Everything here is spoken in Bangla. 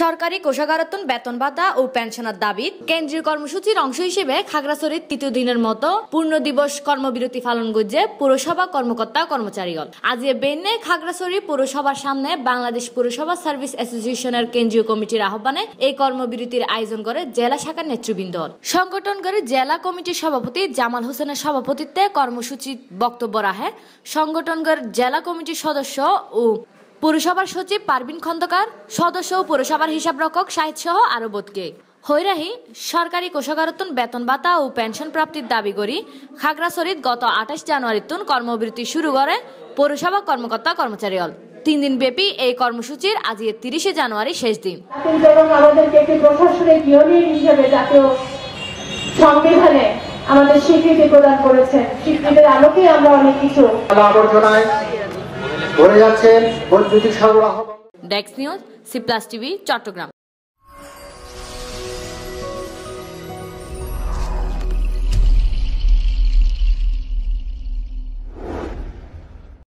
সরকারি কোষাগারাতন বেতন ভাতা ও পেনশনের দাবি কেন্দ্রীয় কর্মসূচির অংশ হিসেবে খাগড়াছড়ির তৃতীয় দিনের মতো পূর্ণ দিবস কর্মবিরতি পালন করছে পুরসভা কর্মকর্তা কর্মচারীগণ। আজ এ বেন্নে খাগড়াছড়ি পুরসভার সামনে বাংলাদেশ পুরসভা সার্ভিস অ্যাসোসিয়েশনের কেন্দ্রীয় কমিটির আহ্বানে এই কর্মবিরতির আয়োজন করে জেলা শাখার নেতৃবৃন্দ। সংগঠন করে জেলা কমিটির সভাপতি জামাল হোসেনের সভাপতিত্বে কর্মসূচি বক্তব্য রাখে। সংগঠন জেলা কমিটির সদস্য ও পুরসভার সচিব পারভিন খন্দকার সদস্য ও পুরসভার হিসাবরক্ষক শাহিদ সহ আরও বোধকে। হৈরাহি সরকারি কোষাগারতন বেতন ভাতা ও পেনশন প্রাপ্তির দাবি করি খাগড়াছড়িত গত আঠাশ জানুয়ারি তুন কর্মবিরতি শুরু করে পৌরসভা কর্মকর্তা কর্মচারী হল। তিন দিন ব্যাপী এই কর্মসূচির আজ তিরিশে জানুয়ারি শেষ দিন। সংবিধানে আমাদের স্বীকৃতি প্রদান করেছেন। স্বীকৃতির আলোকে আমরা অনেক কিছু আবর্জনায় ভরে যাচ্ছে বৈদ্যুতিক সরবরাহ ডেক্স news C plus TV Chittagong.